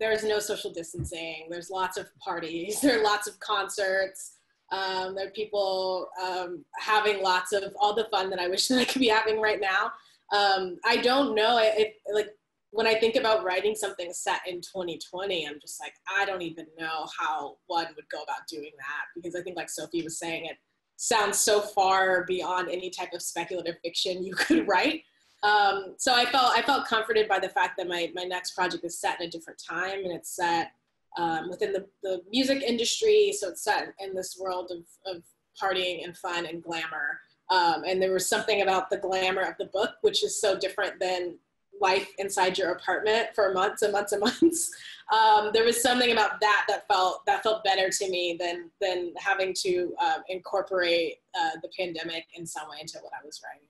there's no social distancing. There's lots of parties. (laughs) There are lots of concerts. Um, there are people um, having lots of all the fun that I wish (laughs) that I could be having right now. Um, I don't know if like when I think about writing something set in 2020, I'm just like I don't even know how one would go about doing that because I think like Sophie was saying it sounds so far beyond any type of speculative fiction you (laughs) could write. Um, so I felt I felt comforted by the fact that my my next project is set in a different time and it's set um, within the, the music industry. So it's set in this world of, of partying and fun and glamour. Um, and there was something about the glamour of the book, which is so different than life inside your apartment for months and months and months. (laughs) Um, there was something about that that felt that felt better to me than than having to um, incorporate uh, the pandemic in some way into what I was writing.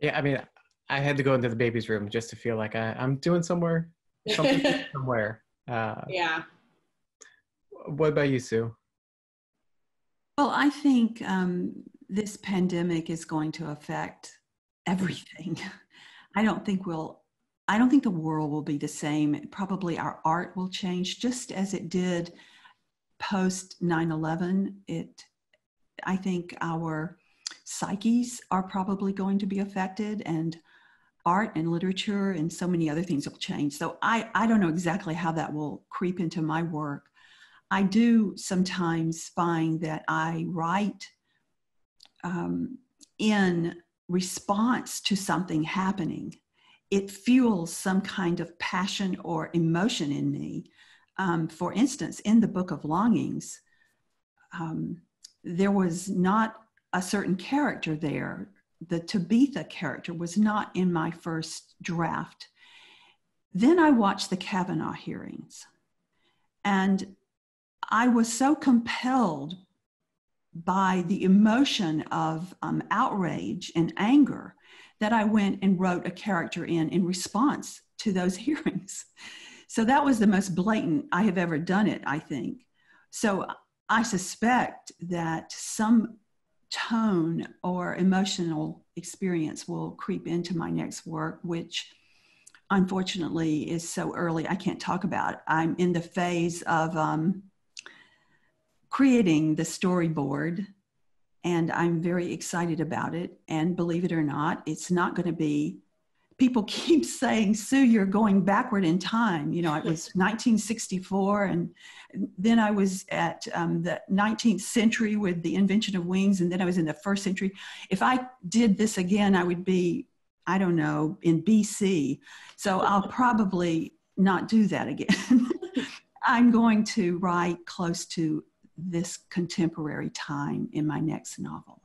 Yeah, I mean, I had to go into the baby's room just to feel like I, am doing somewhere, something (laughs) somewhere. Uh, yeah. What about you, Sue? Well, I think um, this pandemic is going to affect everything. (laughs) I don't think we'll, I don't think the world will be the same. Probably our art will change just as it did post 9 11. It, I think our psyches are probably going to be affected. And art and literature and so many other things will change. So I, I don't know exactly how that will creep into my work. I do sometimes find that I write um, in response to something happening. It fuels some kind of passion or emotion in me. Um, for instance, in the Book of Longings, um, there was not a certain character there the Tabitha character was not in my first draft. Then I watched the Kavanaugh hearings, and I was so compelled by the emotion of um, outrage and anger that I went and wrote a character in in response to those (laughs) hearings. So that was the most blatant I have ever done it, I think. So I suspect that some tone or emotional experience will creep into my next work, which unfortunately is so early I can't talk about. I'm in the phase of um, creating the storyboard, and I'm very excited about it. And believe it or not, it's not going to be people keep (laughs) saying, Sue, you're going backward in time. You know, it was (laughs) 1964, and then I was at um, the 19th century with the invention of wings, and then I was in the first century. If I did this again, I would be, I don't know, in BC. So I'll (laughs) probably not do that again. I'm going to write close to this contemporary time in my next novel.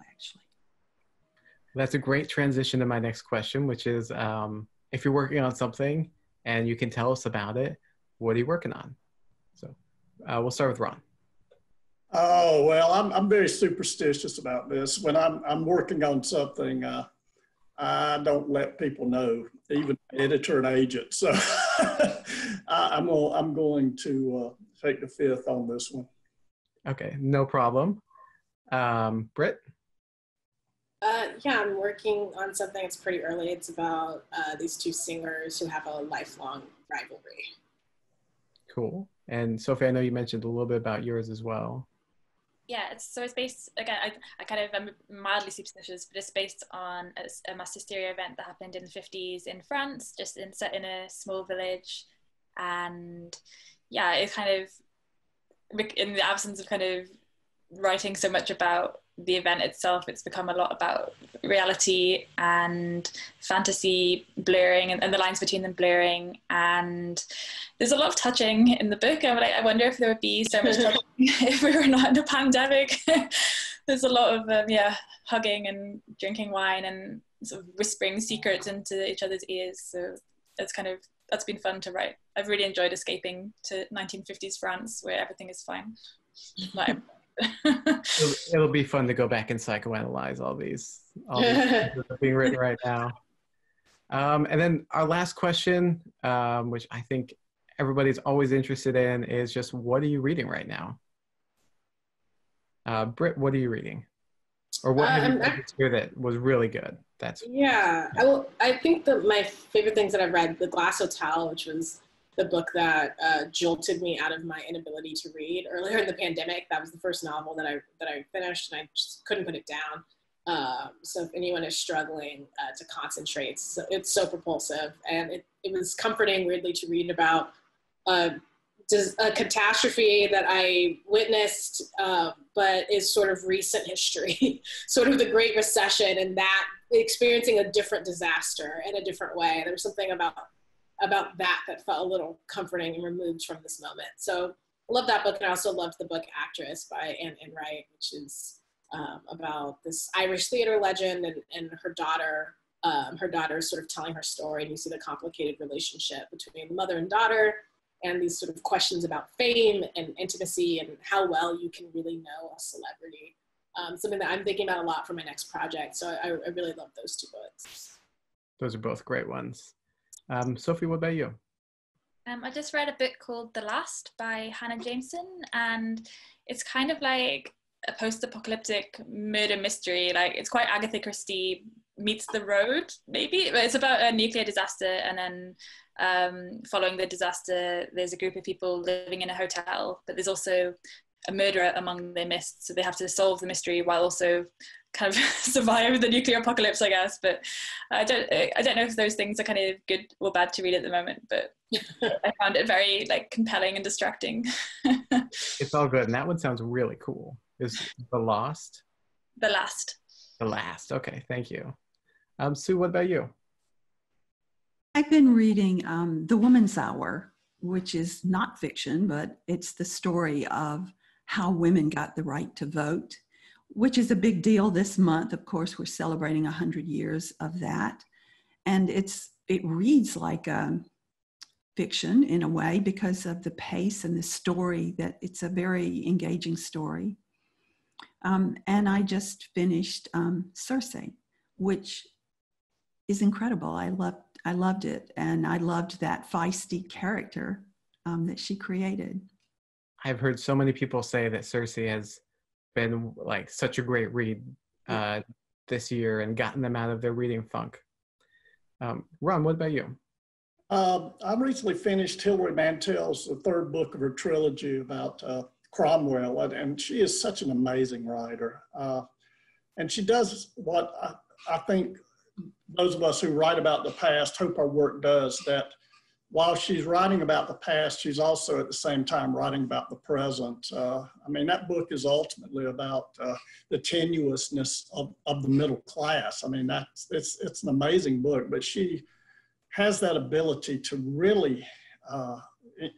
That's a great transition to my next question, which is um, if you're working on something and you can tell us about it, what are you working on? So uh, we'll start with Ron. Oh, well, I'm, I'm very superstitious about this. When I'm, I'm working on something, uh, I don't let people know, even editor and agent. So (laughs) I, am gonna, I'm going to uh, take the fifth on this one. Okay, no problem. Um, Brit? Uh, yeah, I'm working on something that's pretty early. It's about uh, these two singers who have a lifelong rivalry. Cool. And Sophie, I know you mentioned a little bit about yours as well. Yeah, it's, so it's based again. I, I kind of am mildly superstitious, but it's based on a, a mass hysteria event that happened in the 50s in France, just in set in a small village, and yeah, it kind of in the absence of kind of writing so much about the event itself, it's become a lot about reality and fantasy blurring and, and, the lines between them blurring. And there's a lot of touching in the book. I'm like, I wonder if there would be so much (laughs) touching if we were not in a pandemic. (laughs) there's a lot of, um, yeah, hugging and drinking wine and sort of whispering secrets into each other's ears. So it's kind of, that's been fun to write. I've really enjoyed escaping to 1950s France where everything is fine. Not (laughs) it'll, it'll, be fun to go back and psychoanalyze all these, all these (laughs) that are being written right now. Um, and then our last question, um, which I think everybody's always interested in, is just what are you reading right now? Uh, Brit, what are you reading? Or what have you read here that was really good? That's yeah. I will. I think that my favorite things that I've read, The Glass Hotel, which was the book that uh, jolted me out of my inability to read earlier in the pandemic. That was the first novel that I that I finished, and I just couldn't put it down. Um, so if anyone is struggling uh, to concentrate, so it's so propulsive, and it, it was comforting, weirdly, to read about uh, a catastrophe that I witnessed, uh, but is sort of recent history, (laughs) sort of the Great Recession, and that experiencing a different disaster in a different way. There was something about about that that felt a little comforting and removed from this moment. So I love that book, and I also loved the book Actress by Anne Enright, which is um, about this Irish theater legend and, and her daughter. Um, her daughter is sort of telling her story, and you see the complicated relationship between the mother and daughter, and these sort of questions about fame and intimacy and how well you can really know a celebrity. Um, something that I'm thinking about a lot for my next project. So I, I really love those two books. Those are both great ones. Um, Sophie, what about you? Um, I just read a book called The Last by Hanna Jameson, and it's kind of like a post-apocalyptic murder mystery. Like it's quite Agatha Christie meets The Road, maybe. But it's about a nuclear disaster, and then um, following the disaster, there's a group of people living in a hotel, but there's also a murderer among their midst. So they have to solve the mystery while also kind of (laughs) survive the nuclear apocalypse, I guess. But I don't I don't know if those things are kind of good or bad to read at the moment. But (laughs) I found it very like compelling and distracting. (laughs) it's all good, and that one sounds really cool. Is the Lost? The Last. The Last. Okay, thank you. Um, Sue, what about you? I've been reading um, The Woman's Hour, which is not fiction, but it's the story of how women got the right to vote, which is a big deal this month. Of course, we're celebrating 100 years of that. And it's it reads like a fiction in a way because of the pace and the story that it's a very engaging story. Um, and I just finished um, Circe, which is incredible. I loved I loved it, and I loved that feisty character um, that she created. I've heard so many people say that Circe has been like such a great read uh, this year and gotten them out of their reading funk. Um, Ron, what about you? Uh, I recently finished Hilary Mantel's the third book of her trilogy about uh, Cromwell, and she is such an amazing writer. Uh, and she does what I, I think those of us who write about the past hope our work does that while she's writing about the past, she's also at the same time writing about the present. Uh, I mean, that book is ultimately about uh, the tenuousness of, of the middle class. I mean, that's it's it's an amazing book, but she has that ability to really, uh,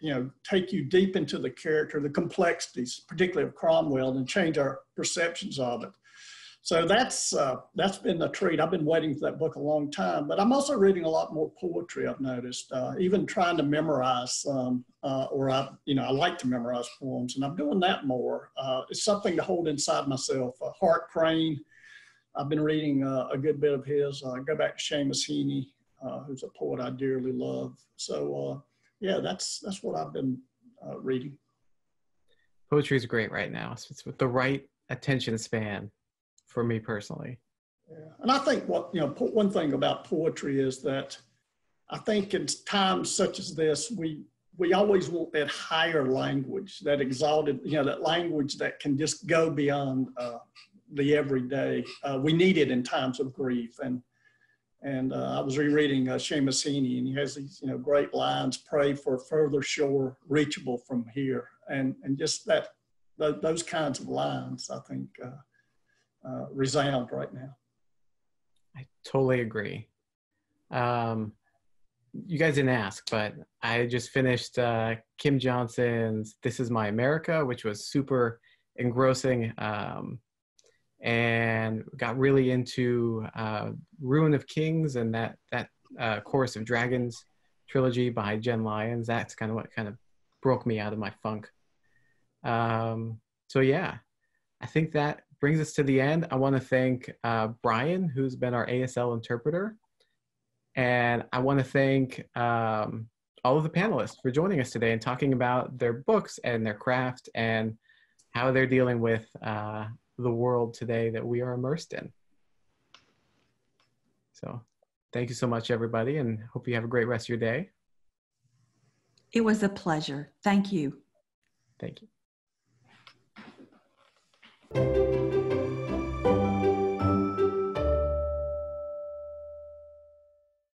you know, take you deep into the character, the complexities, particularly of Cromwell, and change our perceptions of it. So that's uh, that's been a treat. I've been waiting for that book a long time, but I'm also reading a lot more poetry. I've noticed, uh, even trying to memorize, um, uh, or I, you know, I like to memorize poems, and I'm doing that more. Uh, it's something to hold inside myself. Uh, Hart Crane, I've been reading uh, a good bit of his. I go back to Seamus Heaney, who's a poet I dearly love. So yeah, that's that's what I've been reading. Poetry is great right now. It's with the right attention span for me personally. Yeah. And I think what, you know, one thing about poetry is that I think in times such as this, we, we always want that higher language, that exalted, you know, that language that can just go beyond uh, the everyday. Uh, we need it in times of grief. And, and uh, I was rereading uh, Seamus Heaney, and he has these, you know, great lines, pray for a further shore reachable from here. And, and just that, th those kinds of lines, I think, uh, uh, resound right now. I totally agree. Um, you guys didn't ask, but I just finished uh, Kim Johnson's "This Is My America," which was super engrossing, um, and got really into uh, "Ruin of Kings" and that that uh, "Chorus of Dragons" trilogy by Jenn Lyons. That's kind of what kind of broke me out of my funk. Um, so yeah, I think that brings us to the end. I want to thank uh, Brian, who's been our ASL interpreter. And I want to thank um, all of the panelists for joining us today and talking about their books and their craft and how they're dealing with uh, the world today that we are immersed in. So thank you so much, everybody, and hope you have a great rest of your day. It was a pleasure. Thank you. Thank you.